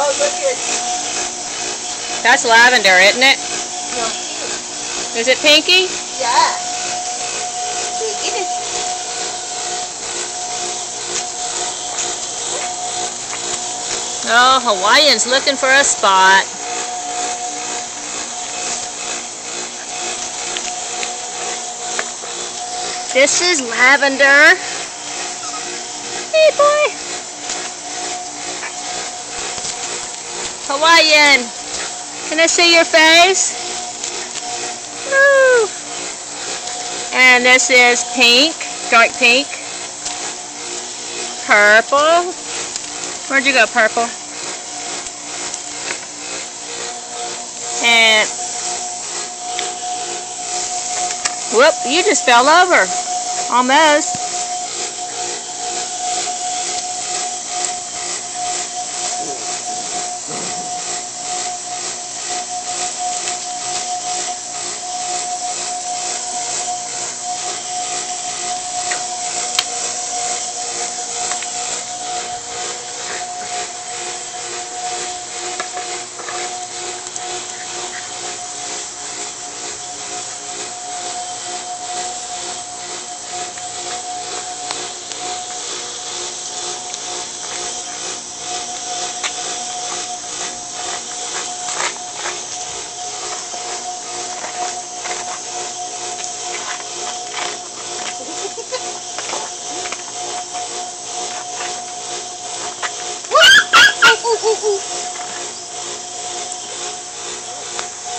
Oh, look at it. That's lavender, isn't it? no. Is it pinky? Yeah. Look at it. Oh, Hawaiian's looking for a spot. This is lavender. Hawaiian, can I see your face? Woo. And this is pink, dark pink. Purple. Where'd you go, purple? And whoop, you just fell over. Almost.